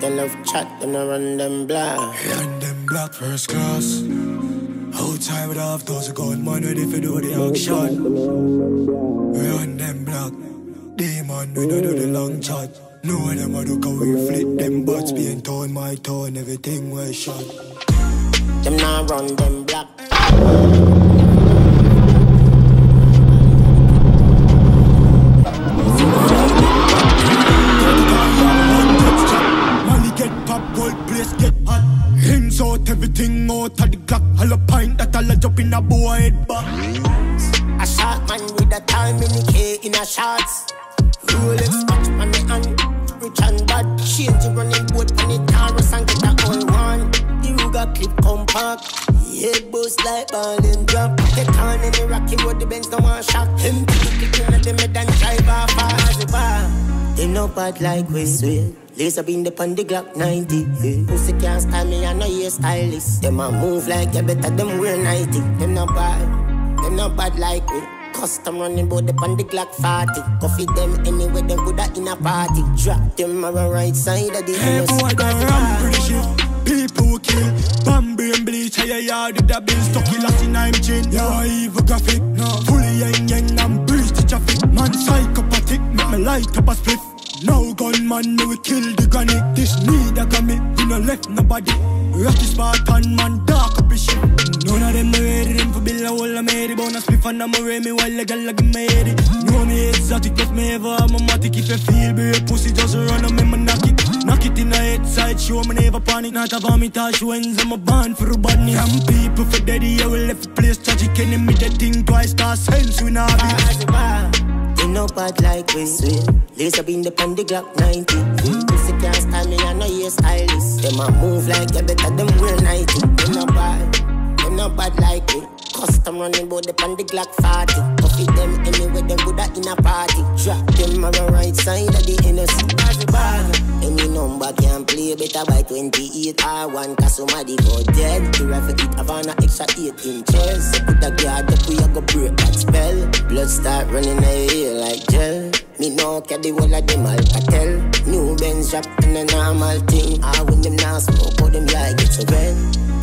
They love chat, then I run them black. Run them black first class. Outside with half those gun, man if for do the action. Run them black. Demon, we don't do the long chat. No them a look how we flip them butts being torn, my tone, everything we shot. Them now run them black. Jump in a boy head back. A shot man with a time in the K in a shots. Rolex watch on the hand. Rich and bad. Change the running boat on the Taurus and get a all one. The Ruger clip compact. Head boost like ball and drop. Get on in the rocky road, the Benz no one shot. Him click in the mid and drive off as a bar. They no bad like we swear. Laser beam the on the Glock 90. Yeah. Pussy can't style me, I know you're stylist. Them a move like you better them wear 90. Them no bad, them no bad like we. Custom running bout the on the Glock 40. Coffee them anywhere, them good at in a party. Drop them on the right side of the Hey house. boy, got ram pretty shit. People kill. Bambi and bleach, you yard with the bill stuck in Latin I'm. You are evil graphic. No. Fully yang yang and breeze the traffic. Man psychopathic, make me light up a spliff. No gunman, me we kill the granny. This need a gummy, we no left nobody. Rocky Spartan man, dark up his shit. None of them no ready, them for bill a whole a made Bonus spliff and I'm a me while the girl like me heady. Know me exotic, plus me ever I'm a matic. If you feel brave, pussy just run on me, me knock it. Knock it in the head side, show me never panic. Not a vomit, touch wins, I'm a band for a bunny. Some people for daddy, I will left place tragic. Enemy that think twice, cause sense we not be. A. They no bad like we swear. Laser beam the on the Glock 90. Mm. Pussy can't style me, I know you stylist. Them a move like you better them wear Bout the on the Glock 40. Coffee them anywhere, them good at in a party. Drop them on the right side of the innocent. Any number can play better by 28 R1 Cause somebody go dead. The rifle it have an extra 8 inches. Put a guard up we a go break that spell. Blood start running a hair like gel. Me no care the whole of them Alcatel New Benz drop in a normal thing. Ah when them now smoke how them yeah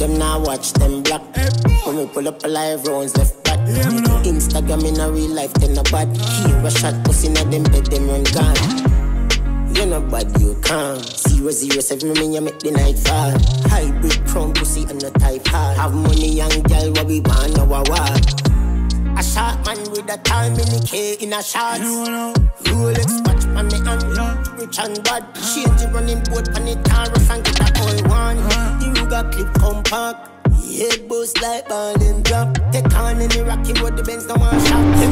Them now watch them black When we pull up a live rounds left back Instagram in a real life then a bad Here a shot pussy in a them bed them run gone you know bad, you calm. Zero zero seven, me you make the night fall. Hybrid crown pussy and the type hard. Have money, young girl, what we want now a. A shot man with a time in the K in a shots. Rolex watch on the hand, rich and bad. Change the running boat on the Taurus and get compact. Head boost like ball and drop. Take on the rocky road, the Benz no one shot.